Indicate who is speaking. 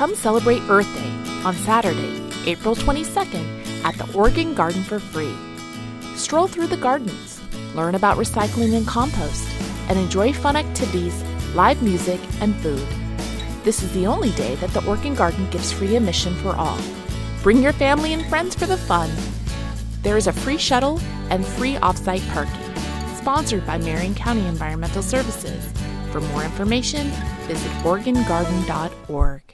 Speaker 1: Come celebrate Earth Day on Saturday, April 22nd at the Oregon Garden for free. Stroll through the gardens, learn about recycling and compost, and enjoy fun activities, live music, and food. This is the only day that the Oregon Garden gives free admission for all. Bring your family and friends for the fun. There is a free shuttle and free offsite parking. Sponsored by Marion County Environmental Services. For more information, visit OregonGarden.org.